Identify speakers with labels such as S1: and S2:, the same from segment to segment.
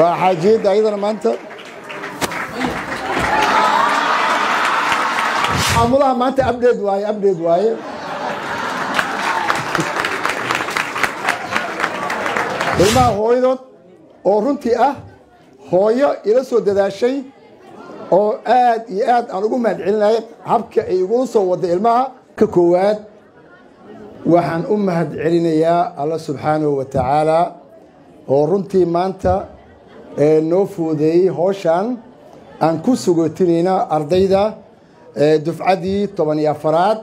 S1: waa xaajiyadda ayadana maanta. Maamulaha maanta abdheed waaye abdheed waaye. Ilmaha hooyadood oo runtii ah hooyo ila soo dadaashay oo aad iyo aad aan ugu mahad celinaya habka ay igula soo waday ilmaha. Ka koowaad waxaan u mahad celinayaa alla subxaanahu wa tacaala oo runtii maanta noo fuudeeyey howshan aan ku sugotinayna ardayda dufcaddii toban iyo afaraad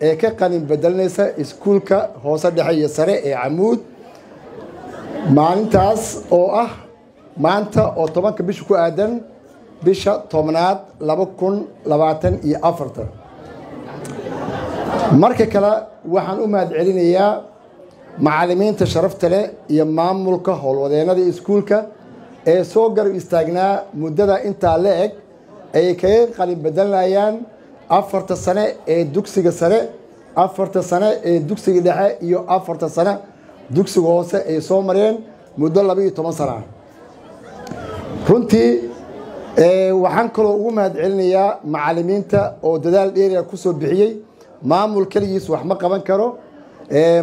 S1: ee ka qalin bedelinaysa iskuulka hoose dhexe iyo sare ee camuud. Maalintaas oo ah maanta oo tobanka bisha ku aadan bisha tobnaad laba kun labaatan iyo afartan marka kale waxaan u mahad celinayaa macallimiinta sharafta leh iyo maamulka howlwadeennada iskuulka ee soo garab istaagnaa muddada intaa la eg ay kaga qalin bedelinayaan afarta sane ee dugsiga sare afarta sane ee dugsiga dhexe iyo afarta sane dugsiga hoose ay soo mareen muddo laba iyo toban sana. Ah runtii waxaan kaloo ugu mahad celinayaa macallimiinta oo dadaal dheeriga ku soo bixiyey. Maamul keligiis wax ma qaban karo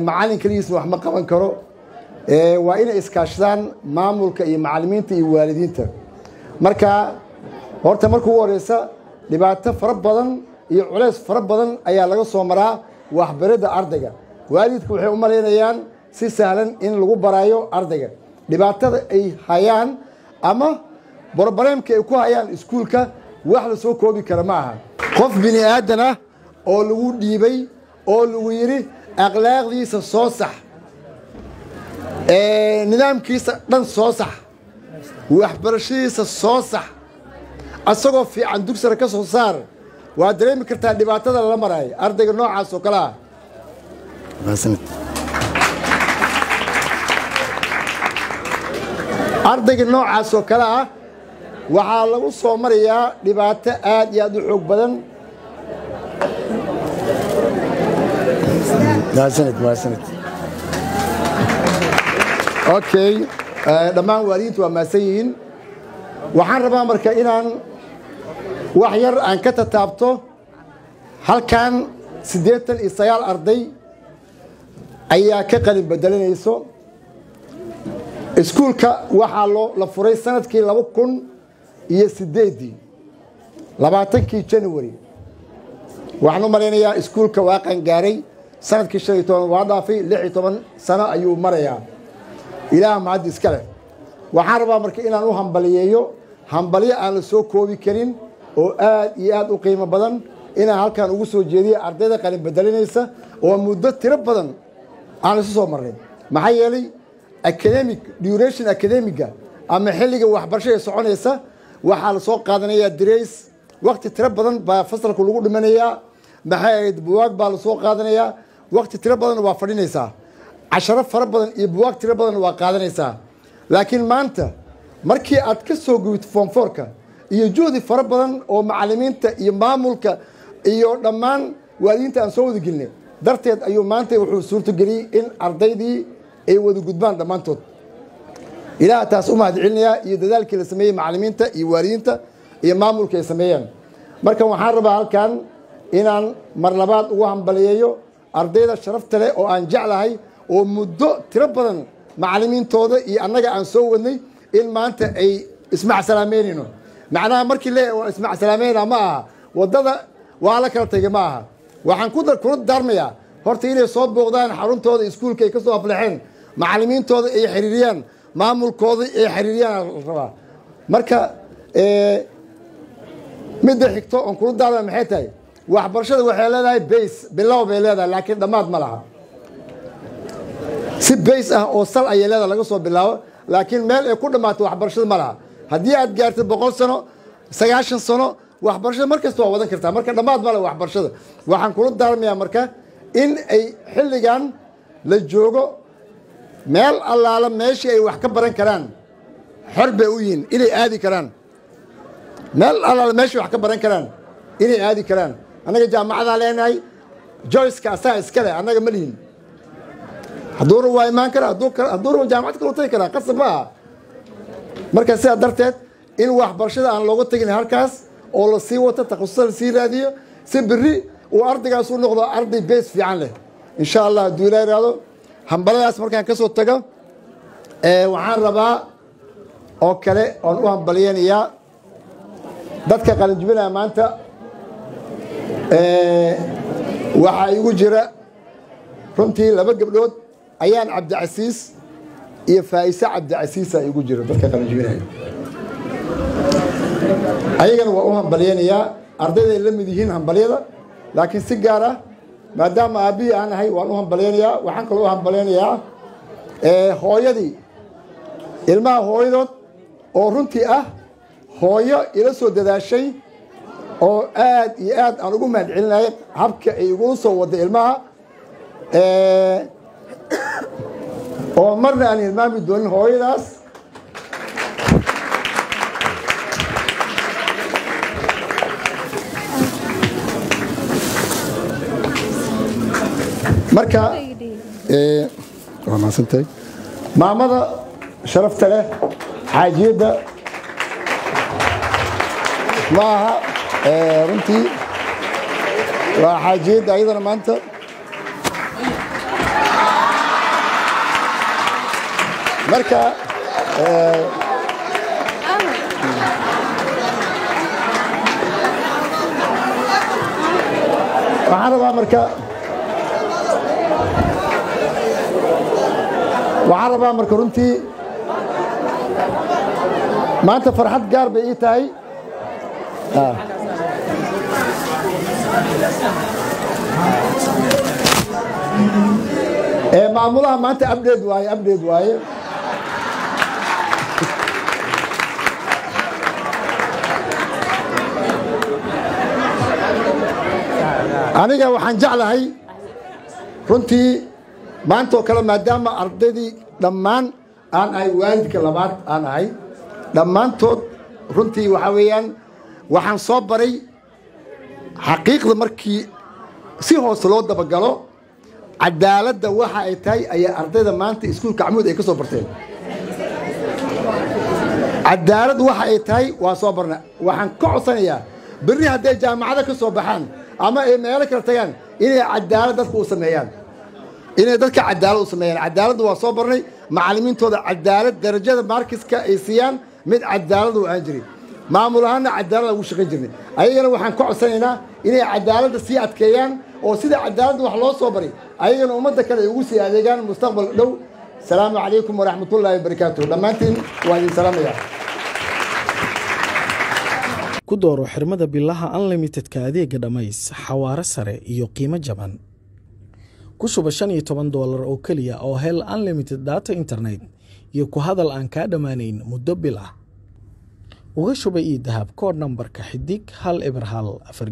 S1: macallin keligiisna wax ma qaban karo waa inay iskaashadaan maamulka iyo macallimiinta iyo waalidiinta. Marka horta marka ugu horeysa dhibaato fara badan iyo culeys fara badan ayaa laga soo maraa waxbaridda ardayga. Waalidku waxay u malaynayaan si sahlan in lagu barayo ardayga. Dhibaatada ay hayaan ama brobalemka ay ku hayaan iskuulka wax la soo koobi kara ma aha. Qof bini aadan ah oo lagu dhiibay oo lagu yidhi akhlaaqdiisa soo sax nidaamkiisa dhan soo sax. Waxbarashadiisa soo sax. Asagoo fiican dugsara ka soo saar. Waa dareemi kartaa dhibaatada lala maraayo ardayga noocaas oo kale ah. Ardayga noocaas oo kale ah waxaa lagu soo marayaa dhibaato aad iyo aad u xoog badan okay dhammaan waalidiintu waa maasan yihiin. Waxaan rabaa marka inaan wax yar aan ka tataabto halkan siddeetan iyo sagaal arday ayaa ka qalin bedelinayso. Iskuulka waxaa la furay sannadkii laba kun iyo sideeddii labaatankii january. Waxaan u malaynayaa iskuulka waa qangaaray sannadkii shan iyo toban waa dhaafay lix iyo toban sano ayuu marayaa ilaah mahaddi iska leh. Waxaan rabaa marka inaan u hambaliyeeyo hambalyo aan la soo koobi karin oo aad iyo aad u qiimo badan inaan halkan ugu soo jeediya ardayda qalin bedelinaysa oo muddo tiro badan aan isu soo marnay. Maxaa yeelay academic duration academiga ama xilliga waxbarashada soconaysa waxaa la soo qaadanayaa dirays. Wakti tiro badan baa fasalka lagu dhimanayaa. Maxay ahayd buwaag baa la soo qaadanayaa. Wakti tiro badanna waa fadhinaysaa casharo fara badan iyo buwaag tiro badanna waa qaadanaysaa. Laakiin maanta markii aad ka soo gubito foomfoorka iyo juhdi fara badan oo macallimiinta iyo maamulka iyo dhammaan waalidiinta aan soo wada gelinay darteed ayuu maanta wuxuu suurtogeliyey in ardaydii ay wada gudbaan dhammaantood. Ilaah taas u mahad celinayaa iyo dadaalkii la sameeyey macallimiinta iyo waalidiinta iyo maamulka ay sameeyeen marka waxaan rabaa halkan inaan mar labaad ugu hambaliyeeyo ardayda sharafta leh oo aan jeclahay oo muddo tiro badan macallimiintooda iyo annaga aan soo wadnay in maanta ay ismacsalaamaynayno macnaha markii le ismacsalaameyna ma aha waddada waa la kala tegay ma aha. Waxaan kula daarmayaa horta inay soo booqdaan xaruntooda iskuulka ay ka soo aflexeen macallimiintooda ay xiriiriyaan maamulkooda ay xiriiriyaan la rabaa. Marka midda xigto oon kula daarma maxay tahay? Waxbarashada waxay leedahay bays bilow bay leedahay laakiin dhammaad ma laha si bays ah oo sal ayay leedahay laga soo bilaabo laakiin meel ay ku dhammaato waxbarashada ma laha. Haddii aad gaartid boqol sano sagaashan sano waxbarashada mar kasta waa wadan kartaa. Marka dhammaad ma leh waxbarashada. Waxaan kula daarmayaa marka in ay xilligan la joogo meel allaala meeshii ay wax ka baran karaan. Xor bay u yihiin inay aadi karaan. Meel allaala meeshii wax ka baran karaan inay aadi karaan. Annaga jaamacadaa leenahay joyceka asaa iska leh annaga ma lihin hadduu rab waa imaan kara hadduu rabo jaamacad kaloo tagi karaa qasab ma aha. Marka sidaa darteed in waxbarashada aan looga tegin halkaas oo la sii wato takhasusada la sii raadiyo si beri uu ardaygaas u noqdo arday bees fiican leh. Insha allah hadduu ilaa ihahdo hambaladaas markaan ka soo tago waxaan rabaa oo kale oon u hambalyeynayaa dadka qalinjibinaya maanta. Waxaa igu jira runtii laba gabdhood ayaan cabdicasiis iyo faa'ise cabdicasiisa igu jira dadka qalinjibinaya ayagana waa u hambalyeynayaa ardayday la mid yihiin hambalyada. Laakiin si gaar ah maadaama aabbihii aan ahay waan u hambalyeynayaa waxaan kaloo u hambalyeynayaa hooyadii. Ilmaha hooyadood oo runtii ah hooyo ila soo dadaashay oo aad iyo aad aan ugu mahad celinaya habka ay igula soo wadda ilmaha oo marna aan hilmaami doonin hooyadaas. Marka waa maamada sharafta leh xaajiyadda. Ma runtii waa xaajiyadda ayadana maanta marka waxaan rabaa marka waxaan rabaa marka runtii maanta farxad gaar bay ii tahay. Maamulaha maanta abdheed waaye abdheed waaye aniga waxaan jeclahay runtii maantaoo kale maadaama ardaydii dhammaan aan ahay waalidka labaad aan ahay dhammaantood runtii waxaa weeyaan waxaan soo baray xaqiiqda markii si hoose loo dabagalo cadaaladda waxa ay tahay ayaa ardayda maanta iskuulka camuud ay ka soo barteen. Cadaalad waxa ay tahay waa soo barna waxaan ka codsanayaa berri hadday jaamacada ka soo baxaan ama ay meelo kala tagaan inay cadaalad dadka u sameeyaan. Inay dadka cadaalad u sameeyaan. Cadaaladda waa soo barnay. Macallimiintooda cadaalad darajada markiska ay siiyaan mid cadaalad u ahaan jiray. Maamul ahaanna cadaalada ugu shaqayn jirnay. Ayagana waxaan ka codsanaynaa inay cadaaladda sii adkeeyaan oo sida cadaaladda wax loo soo baray ayagana ummadda kale ay ugu sii adeegaan mustaqbal dhow. Asalaamu calaykum waraxmatullaahi wabarakaatuh dhammaantiin waa idin salaamaya
S2: ku dooro xirmada bilaha unlimitedka adeega dhammays xawaare sare iyo qiimo jaban. Ku shuba shan iyo toban doolar oo keliya oo hel unlimited data internet iyo ku hadal aan kaa dhammaanayn muddo bil ah. Uga shuba io dahab koodh nambarka xidig hal eber hal afar